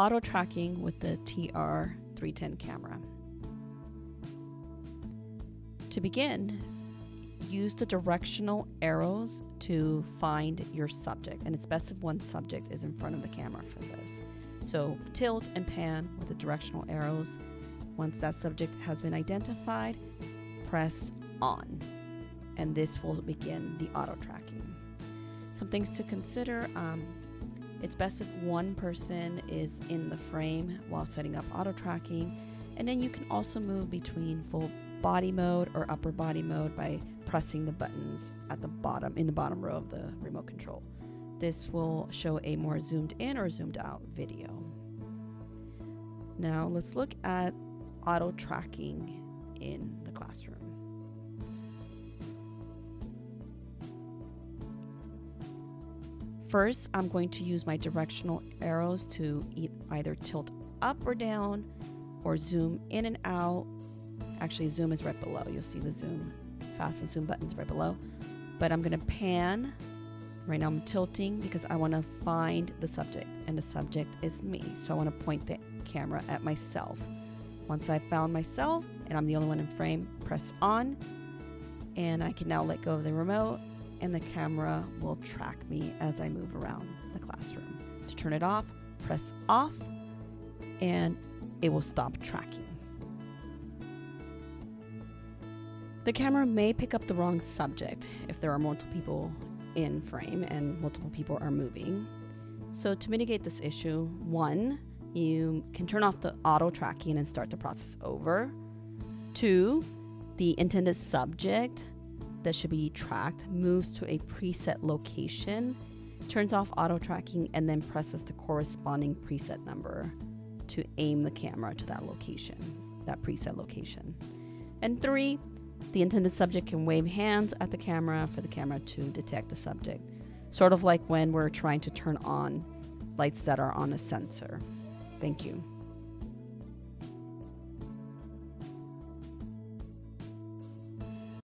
auto tracking with the TR310 camera. To begin, use the directional arrows to find your subject, and it's best if one subject is in front of the camera for this. So tilt and pan with the directional arrows. Once that subject has been identified, press on, and this will begin the auto tracking. Some things to consider. Um, it's best if one person is in the frame while setting up auto tracking, and then you can also move between full body mode or upper body mode by pressing the buttons at the bottom in the bottom row of the remote control. This will show a more zoomed in or zoomed out video. Now let's look at auto tracking in the classroom. First, I'm going to use my directional arrows to either tilt up or down or zoom in and out. Actually, zoom is right below. You'll see the zoom, fast and zoom buttons right below. But I'm going to pan. Right now, I'm tilting because I want to find the subject, and the subject is me. So I want to point the camera at myself. Once I've found myself and I'm the only one in frame, press on, and I can now let go of the remote and the camera will track me as I move around the classroom. To turn it off, press off and it will stop tracking. The camera may pick up the wrong subject if there are multiple people in frame and multiple people are moving. So, to mitigate this issue, one, you can turn off the auto tracking and start the process over. Two, the intended subject that should be tracked moves to a preset location, turns off auto tracking, and then presses the corresponding preset number to aim the camera to that location, that preset location. And three, the intended subject can wave hands at the camera for the camera to detect the subject, sort of like when we're trying to turn on lights that are on a sensor. Thank you.